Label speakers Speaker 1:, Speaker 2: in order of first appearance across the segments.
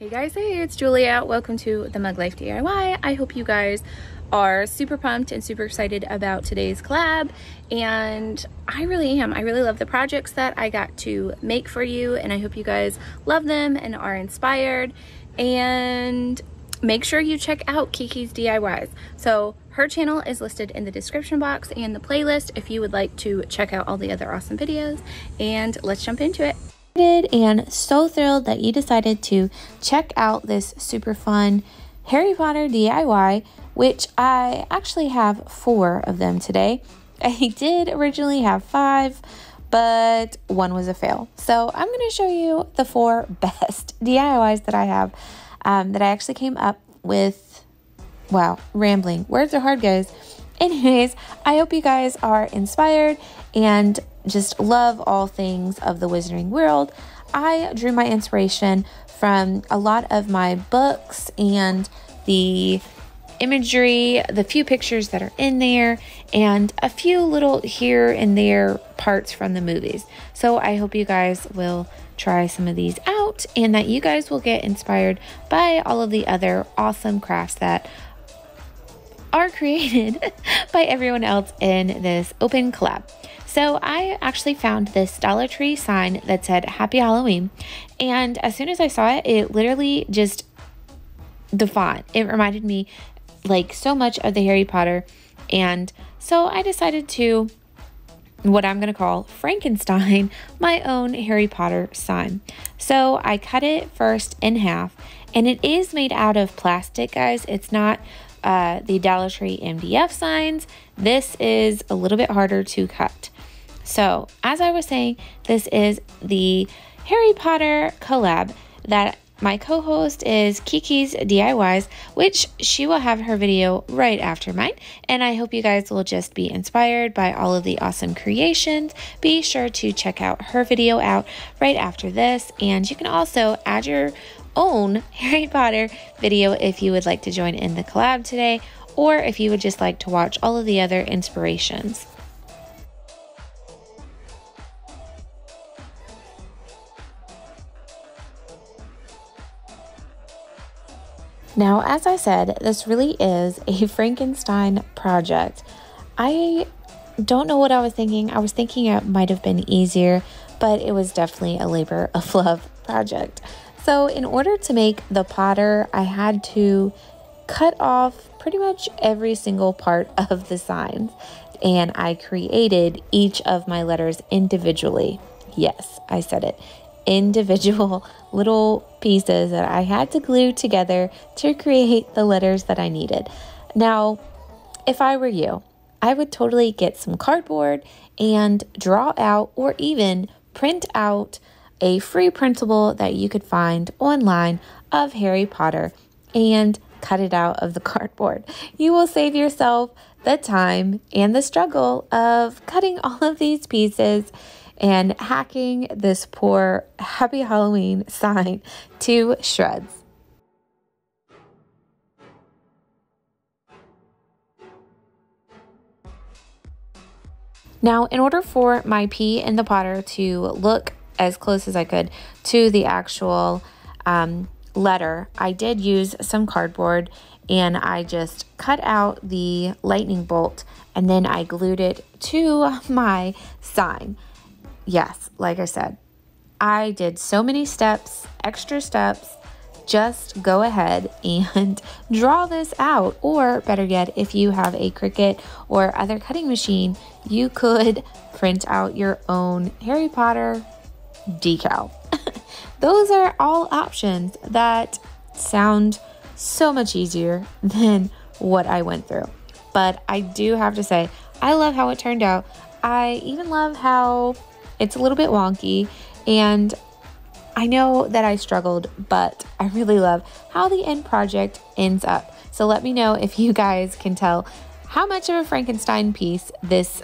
Speaker 1: Hey guys, hey, it's Julia. Welcome to the Mug Life DIY. I hope you guys are super pumped and super excited about today's collab. And I really am. I really love the projects that I got to make for you. And I hope you guys love them and are inspired. And make sure you check out Kiki's DIYs. So her channel is listed in the description box and the playlist if you would like to check out all the other awesome videos. And let's jump into it
Speaker 2: and so thrilled that you decided to check out this super fun Harry Potter DIY, which I actually have four of them today. I did originally have five, but one was a fail. So I'm going to show you the four best DIYs that I have um, that I actually came up with. Wow, rambling. Words are hard, guys. Anyways, I hope you guys are inspired and just love all things of the wizarding world. I drew my inspiration from a lot of my books and the imagery, the few pictures that are in there, and a few little here and there parts from the movies. So I hope you guys will try some of these out and that you guys will get inspired by all of the other awesome crafts that are created by everyone else in this open collab. So I actually found this Dollar Tree sign that said Happy Halloween. And as soon as I saw it, it literally just, the font, it reminded me like so much of the Harry Potter. And so I decided to what I'm going to call Frankenstein, my own Harry Potter sign. So I cut it first in half, and it is made out of plastic, guys. It's not uh, the Dollar Tree MDF signs. This is a little bit harder to cut. So, as I was saying, this is the Harry Potter collab that my co host is Kiki's DIYs, which she will have her video right after mine. And I hope you guys will just be inspired by all of the awesome creations. Be sure to check out her video out right after this. And you can also add your own Harry Potter video if you would like to join in the collab today, or if you would just like to watch all of the other inspirations. Now, as I said, this really is a Frankenstein project. I don't know what I was thinking. I was thinking it might have been easier, but it was definitely a labor of love project. So, in order to make the Potter, I had to cut off pretty much every single part of the signs and I created each of my letters individually. Yes, I said it individual little pieces that I had to glue together to create the letters that I needed. Now, if I were you, I would totally get some cardboard and draw out or even print out a free printable that you could find online of Harry Potter and cut it out of the cardboard. You will save yourself the time and the struggle of cutting all of these pieces and hacking this poor Happy Halloween sign to shreds. Now, in order for my P in the Potter to look as close as I could to the actual um, letter, I did use some cardboard and I just cut out the lightning bolt and then I glued it to my sign yes, like I said, I did so many steps, extra steps. Just go ahead and draw this out. Or better yet, if you have a Cricut or other cutting machine, you could print out your own Harry Potter decal. Those are all options that sound so much easier than what I went through. But I do have to say, I love how it turned out. I even love how it's a little bit wonky and I know that I struggled, but I really love how the end project ends up. So let me know if you guys can tell how much of a Frankenstein piece this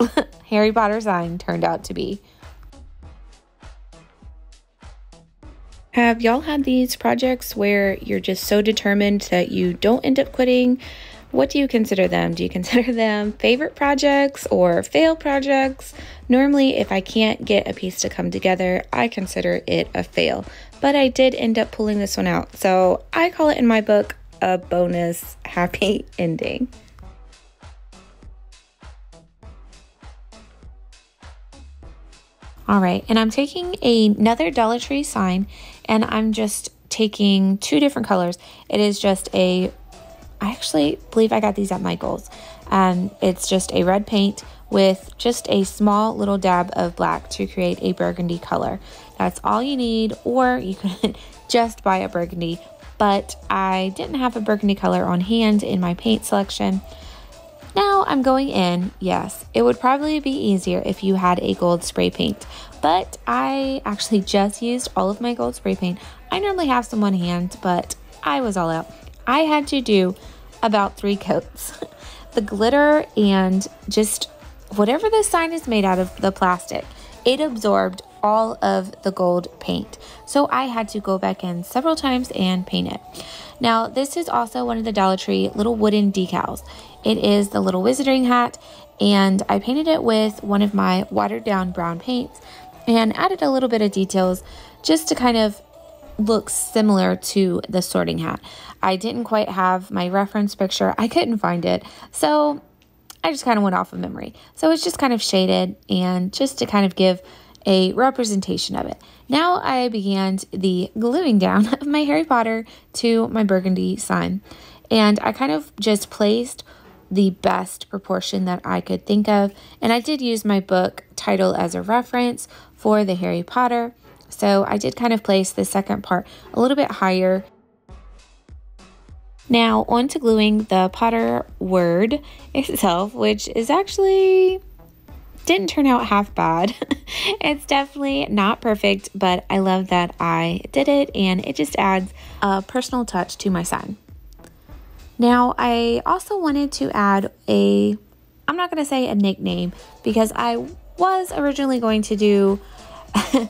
Speaker 2: Harry Potter sign turned out to be. Have y'all had these projects where you're just so determined that you don't end up quitting? What do you consider them? Do you consider them favorite projects or fail projects?
Speaker 1: Normally, if I can't get a piece to come together, I consider it a fail. But I did end up pulling this one out. So I call it in my book a bonus happy ending. All right, and I'm taking another Dollar Tree sign and I'm just taking two different colors. It is just a, I actually believe I got these at Michael's. And it's just a red paint with just a small little dab of black to create a burgundy color. That's all you need, or you could just buy a burgundy. But I didn't have a burgundy color on hand in my paint selection. Now I'm going in, yes, it would probably be easier if you had a gold spray paint, but I actually just used all of my gold spray paint. I normally have some on hand, but I was all out. I had to do about three coats. the glitter and just whatever this sign is made out of, the plastic, it absorbed all of the gold paint. So I had to go back in several times and paint it. Now, this is also one of the Dollar Tree little wooden decals. It is the little wizarding hat, and I painted it with one of my watered down brown paints and added a little bit of details just to kind of look similar to the sorting hat. I didn't quite have my reference picture, I couldn't find it. So I just kind of went off of memory. So it's just kind of shaded and just to kind of give a representation of it. Now I began the gluing down of my Harry Potter to my burgundy sign. And I kind of just placed the best proportion that I could think of. And I did use my book title as a reference for the Harry Potter. So I did kind of place the second part a little bit higher. Now on to gluing the Potter word itself, which is actually didn't turn out half bad. it's definitely not perfect, but I love that I did it and it just adds a personal touch to my sign. Now, I also wanted to add a, I'm not going to say a nickname because I was originally going to do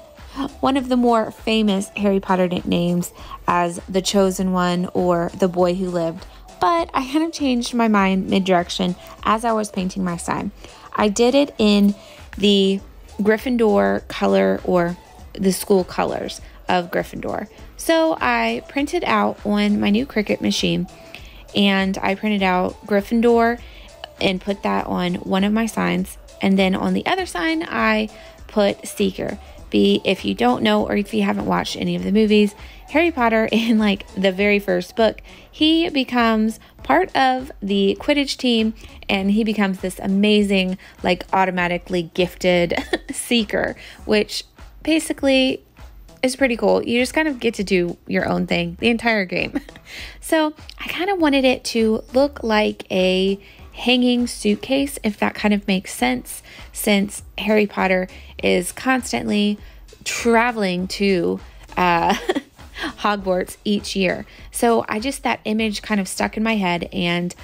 Speaker 1: one of the more famous Harry Potter nicknames as the Chosen One or the Boy Who Lived, but I kind of changed my mind mid direction as I was painting my sign. I did it in the Gryffindor color or the school colors of Gryffindor. So I printed out on my new Cricut machine and I printed out Gryffindor and put that on one of my signs. And then on the other sign, I put Seeker. Be if you don't know or if you haven't watched any of the movies, Harry Potter in like the very first book, he becomes part of the Quidditch team and he becomes this amazing, like automatically gifted seeker, which basically is pretty cool. You just kind of get to do your own thing the entire game. so I kind of wanted it to look like a hanging suitcase, if that kind of makes sense, since Harry Potter is constantly traveling to uh, Hogwarts each year. So I just, that image kind of stuck in my head and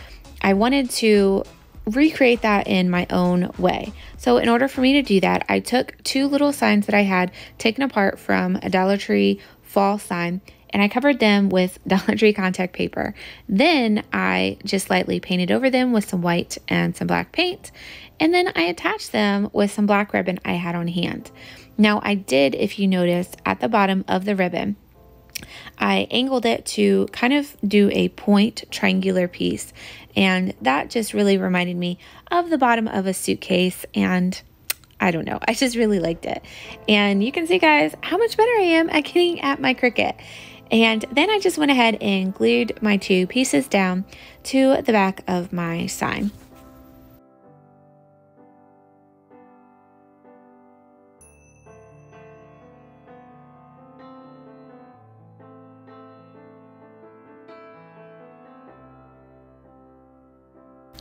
Speaker 1: I wanted to recreate that in my own way. So, in order for me to do that, I took two little signs that I had taken apart from a Dollar Tree fall sign and I covered them with Dollar Tree contact paper. Then I just lightly painted over them with some white and some black paint. And then I attached them with some black ribbon I had on hand. Now, I did, if you notice, at the bottom of the ribbon, I angled it to kind of do a point triangular piece. And that just really reminded me of the bottom of a suitcase. And I don't know, I just really liked it. And you can see, guys, how much better I am at getting at my Cricut. And then I just went ahead and glued my two pieces down to the back of my sign.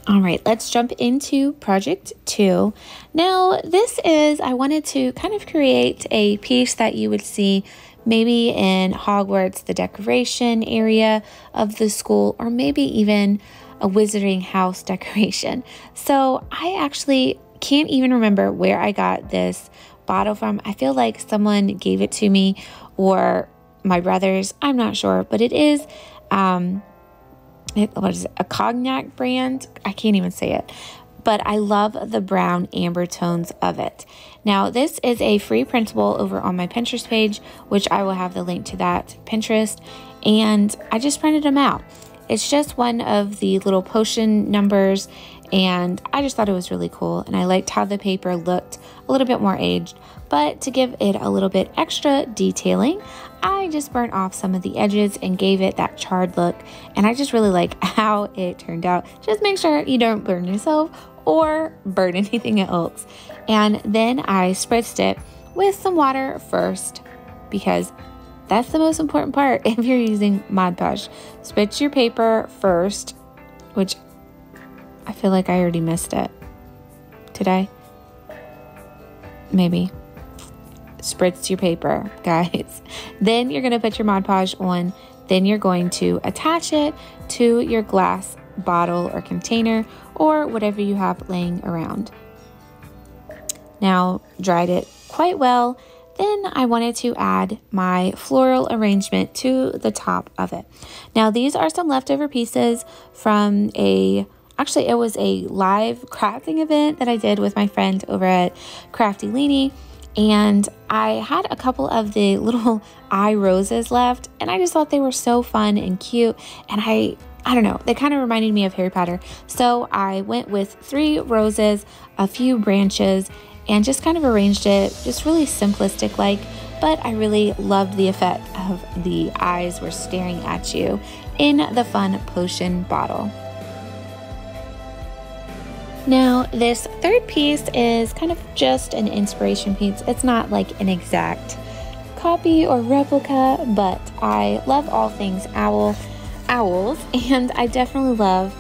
Speaker 1: All right, let's jump into project two. Now, this is, I wanted to kind of create a piece that you would see maybe in Hogwarts, the decoration area of the school, or maybe even a wizarding house decoration. So I actually can't even remember where I got this bottle from. I feel like someone gave it to me or my brothers. I'm not sure, but it is um, it, what is it, a cognac brand? I can't even say it.
Speaker 2: but I love the brown amber tones of it. Now, this is a free printable over on my Pinterest page, which I will have the link to that Pinterest, and I just printed them out. It's just one of the little potion numbers, and I just thought it was really cool, and I liked how the paper looked a little bit more aged. But to give it a little bit extra detailing, I just burnt off some of the edges and gave it that charred look. And I just really like how it turned out. Just make sure you don't burn yourself or burn anything else. And then I spritzed it with some water first because that's the most important part if you're using Mod Podge. Spritz your paper first, which I feel like I already missed it. I? Maybe spritz your paper, guys. Then you're going to put your Mod Podge on. Then you're going to attach it to your glass bottle or container or whatever you have laying around. Now, dried it quite well. Then I wanted to add my floral arrangement to the top of it. Now, these are some leftover pieces from a actually, it was a live crafting event that I did with my friend over at Crafty Leanie and I had a couple of the little eye roses left, and I just thought they were so fun and cute. And I, I don't know, they kind of reminded me of Harry Potter. So I went with three roses, a few branches, and just kind of arranged it just really simplistic like. But I really loved the effect of the eyes were staring at you in the fun potion bottle. Now, this third piece is kind of just an inspiration piece. It's not like an exact copy or replica, but I love all things owl, owls, and I definitely love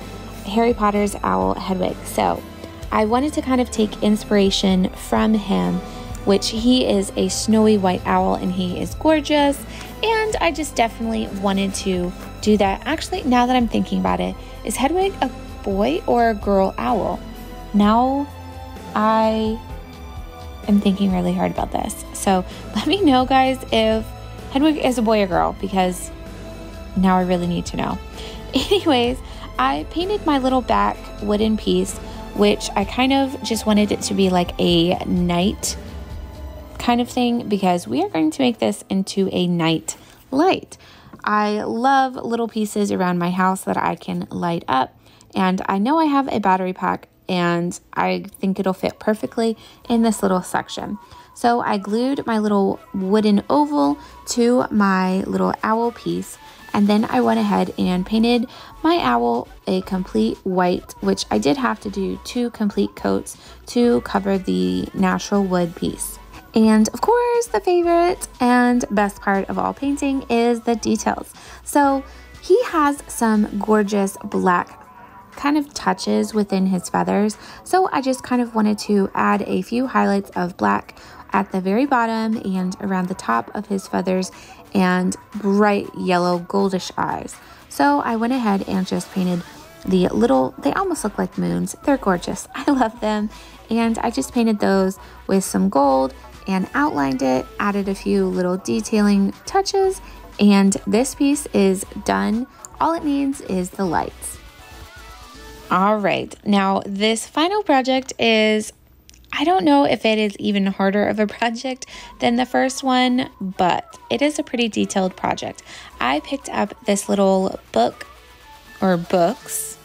Speaker 2: Harry Potter's owl Hedwig. So, I wanted to kind of take inspiration from him, which he is a snowy white owl and he is gorgeous. And I just definitely wanted to do that. Actually, now that I'm thinking about it, is Hedwig a boy or a girl owl? now I am thinking really hard about this. So let me know, guys, if Hedwig is a boy or girl, because now I really need to know. Anyways, I painted my little back wooden piece, which I kind of just wanted it to be like a night kind of thing because we are going to make this into a night light. I love little pieces around my house that I can light up. And I know I have a battery pack and I think it'll fit perfectly in this little section. So I glued my little wooden oval to my little owl piece and then I went ahead and painted my owl a complete white, which I did have to do two complete coats to cover the natural wood piece. And of course, the favorite and best part of all painting is the details. So he has some gorgeous black kind of touches within his feathers. So I just kind of wanted to add a few highlights of black at the very bottom and around the top of his feathers and bright yellow goldish eyes. So I went ahead and just painted the little, they almost look like moons. They're gorgeous. I love them. And I just painted those with some gold and outlined it, added a few little detailing touches, and this piece is done. All it needs is the lights. All right, now this final project is, I don't know if it is even harder of a project than the first one, but it is a pretty detailed project. I picked up this little book or books.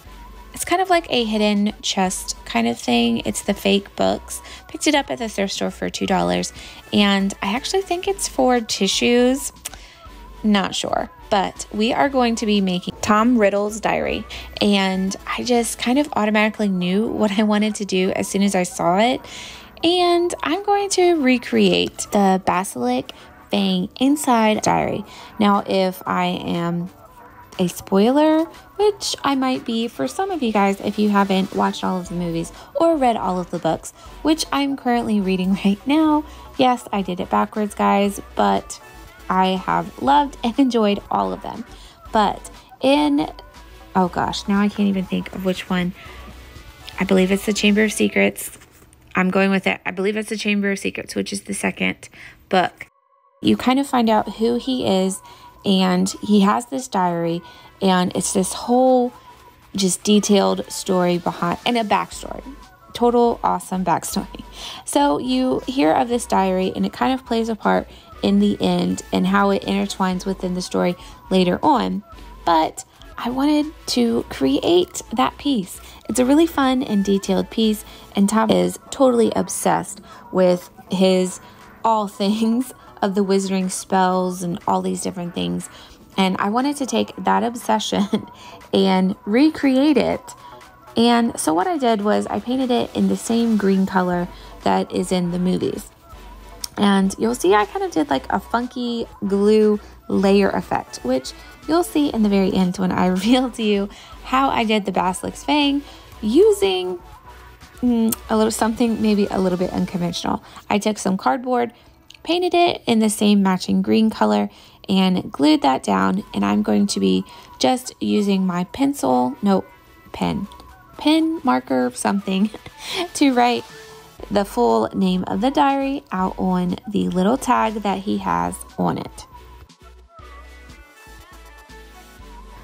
Speaker 2: It's kind of like a hidden chest kind of thing. It's the fake books. Picked it up at the thrift store for $2, and I actually think it's for tissues. Not sure but we are going to be making Tom Riddle's diary. And I just kind of automatically knew what I wanted to do as soon as I saw it. And I'm going to recreate the Basilisk fang inside diary. Now, if I am a spoiler, which I might be for some of you guys if you haven't watched all of the movies or read all of the books, which I'm currently reading right now. Yes, I did it backwards, guys, but I have loved and enjoyed all of them. But in, oh gosh, now I can't even think of which one. I believe it's the Chamber of Secrets. I'm going with it. I believe it's the Chamber of Secrets, which is the second book. You kind of find out who he is, and he has this diary, and it's this whole just detailed story behind and a backstory. Total awesome backstory. So you hear of this diary and it kind of plays a part in the end and how it intertwines within the story later on. But I wanted to create that piece. It's a really fun and detailed piece, and Tom is totally obsessed with his all things of the wizarding spells and all these different things. And I wanted to take that obsession and recreate it. And so what I did was I painted it in the same green color that is in the movies. And you'll see I kind of did like a funky glue layer effect, which you'll see in the very end when I reveal to you how I did the Basilisk Fang using mm, a little something maybe a little bit unconventional. I took some cardboard, painted it in the same matching green color, and glued that down. And I'm going to be just using my pencil, no, pen, pen, marker, something to write the full name of the diary out on the little tag that he has on it.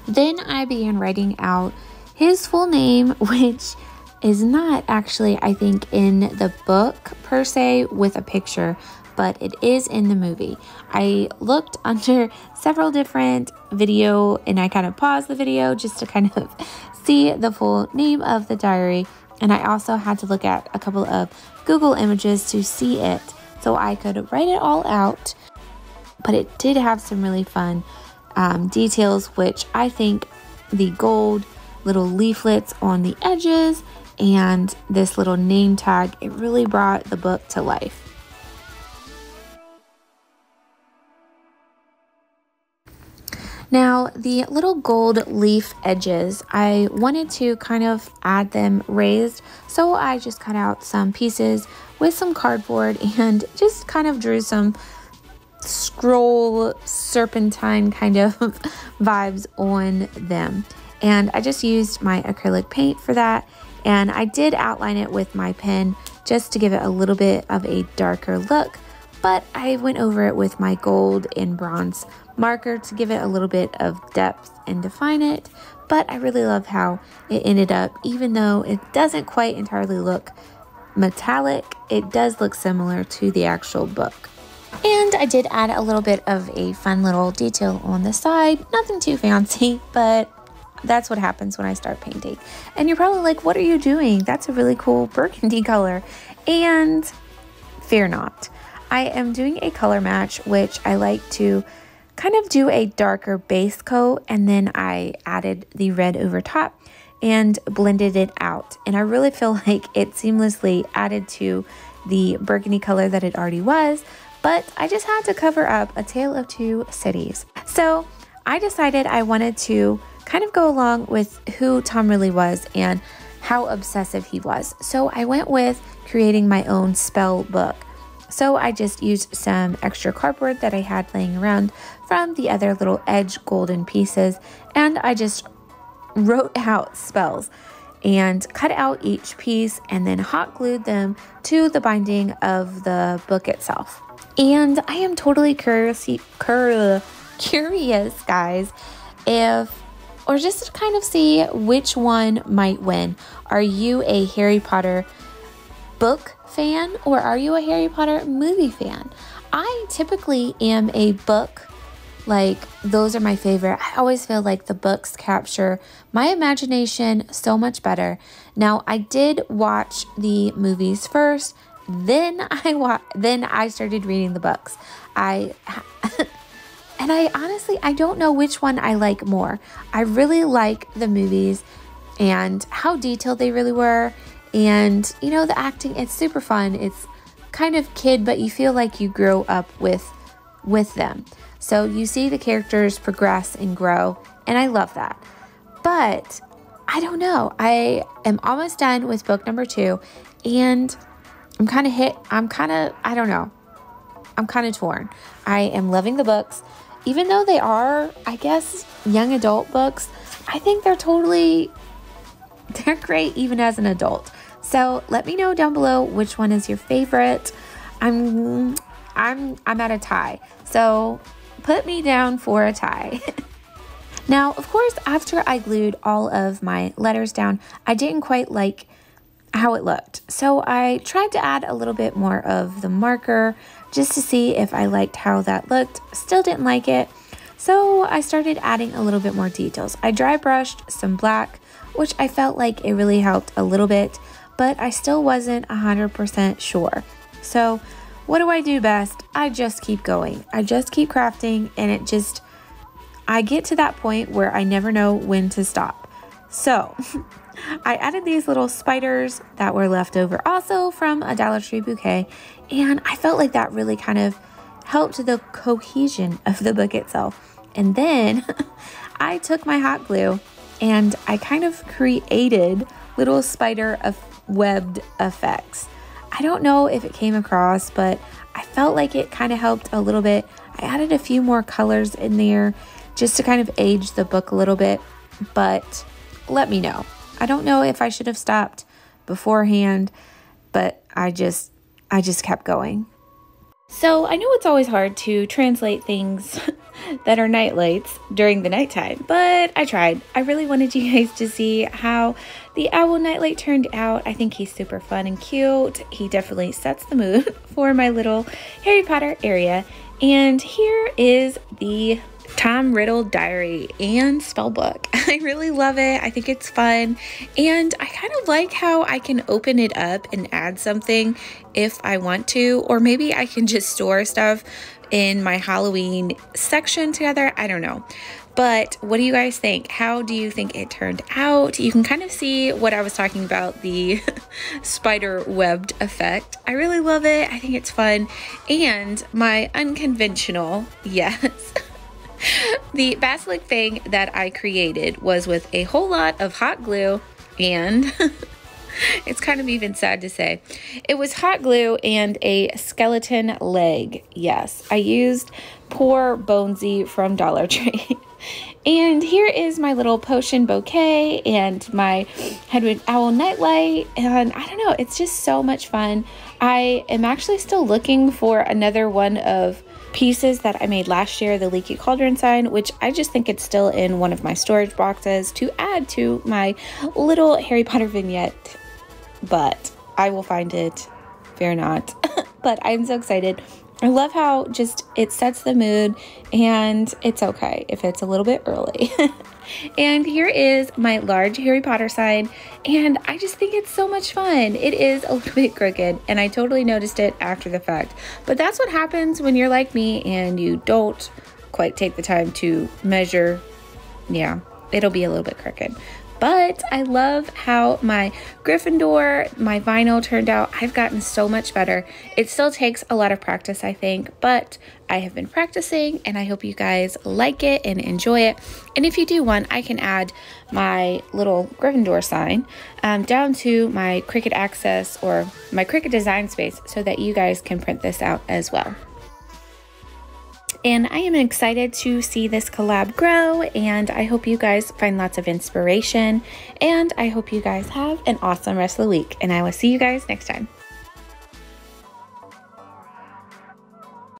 Speaker 2: Then I began writing out his full name, which is not actually, I think, in the book per se with a picture, but it is in the movie. I looked under several different video and I kind of paused the video just to kind of see the full name of the diary. And I also had to look at a couple of Google images to see it so I could write it all out. But it did have some really fun um, details, which I think the gold little leaflets on the edges and this little name tag, it really brought the book to life. Now, the little gold leaf edges, I wanted to kind of add them raised, so I just cut out some pieces with some cardboard and just kind of drew some scroll serpentine kind of vibes on them. And I just used my acrylic paint for that. And I did outline it with my pen just to give it a little bit of a darker look. But I went over it with my gold and bronze marker to give it a little bit of depth and define it. But I really love how it ended up, even though it doesn't quite entirely look metallic, it does look similar to the actual book. And I did add a little bit of a fun little detail on the side. Nothing too fancy, but that's what happens when I start painting. And you're probably like, what are you doing? That's a really cool burgundy color. And fear not. I am doing a color match, which I like to kind of do a darker base coat and then I added the red over top and blended it out. And I really feel like it seamlessly added to the burgundy color that it already was, but I just had to cover up a tale of two cities. So I decided I wanted to kind of go along with who Tom really was and how obsessive he was. So I went with creating my own spell book. So I just used some extra cardboard that I had laying around from the other little edge golden pieces and I just wrote out spells and cut out each piece and then hot glued them to the binding of the book itself. And I am totally curious, curious, guys, if or just to kind of see which one might win. Are you a Harry Potter book fan or are you a Harry Potter movie fan? I typically am a book like those are my favorite. I always feel like the books capture my imagination so much better. Now, I did watch the movies first then I wa- then I started reading the books. I and I honestly I don't know which one I like more. I really like the movies and how detailed they really were and you know the acting it's super fun. It's kind of kid but you feel like you grow up with with them. So you see the characters progress and grow and I love that. But I don't know. I am almost done with book number 2 and I'm kind of hit, I'm kind of, I don't know. I'm kind of torn. I am loving the books. Even though they are, I guess, young adult books, I think they're totally, they're great even as an adult. So let me know down below which one is your favorite. I'm, I'm, I'm at a tie. So put me down for a tie. Now, of course, after I glued all of my letters down, I didn't quite like how it looked. So I tried to add a little bit more of the marker just to see if I liked how that looked. Still didn't like it. So I started adding a little bit more details. I dry brushed some black, which I felt like it really helped a little bit, but I still wasn't 100% sure. So what do I do best? I just keep going. I just keep crafting and it just, I get to that point where I never know when to stop. So I added these little spiders that were left over also from a Dollar Tree bouquet, and I felt like that really kind of helped the cohesion of the book itself. And then I took my hot glue and I kind of created little spider of webbed effects. I don't know if it came across, but I felt like it kind of helped a little bit. I added a few more colors in there just to kind of age the book a little bit, but let me know. I don't know if I should have stopped beforehand, but I just I just kept going. So I know it's always hard to translate things that are night lights during the nighttime, but I tried. I really wanted you guys to see how the owl nightlight turned out. I think he's super fun and cute. He definitely sets the mood for my little Harry Potter area. And here is the Tom Riddle diary and spellbook. I really love it. I think it's fun. And I kind of like how I can open it up and add something if I want to, or maybe I can just store stuff in my Halloween section together. I don't know. But what do you guys think? How do you think it turned out? You can kind of see what I was talking about the spider webbed effect. I really love it. I think it's fun. And my unconventional, yes. the basilisk thing that I created was with a whole lot of hot glue and it's kind of even sad to say. It was hot glue and a skeleton leg. Yes, I used poor Bonesy from Dollar Tree. And here is my little potion bouquet and my Hedwig Owl nightlight. And I don't know, it's just so much fun. I am actually still looking for another one of pieces that I made last year, the Leaky Cauldron sign, which I just think it's still in one of my storage boxes to add to my little Harry Potter vignette. But I will find it. Fear not. but I'm so excited. I love how just it sets the mood and it's okay if it's a little bit early. and here is my large Harry Potter sign and I just think it's so much fun. It is a little bit crooked and I totally noticed it after the fact. But that's what happens when you're like me and you don't quite take the time to measure. Yeah, it'll be a little bit crooked. But I love how my Gryffindor, my vinyl turned out. I've gotten so much better. It still takes a lot of practice, I think, but I have been practicing and I hope you guys like it and enjoy it. And if you do want, I can add my little Gryffindor sign um, down to my Cricut Access or my Cricut Design Space so that you guys can print this out as well. And I am excited to see this collab grow, and I hope you guys find lots of inspiration. And I hope you guys have an awesome rest of the week, and I will see you guys next time.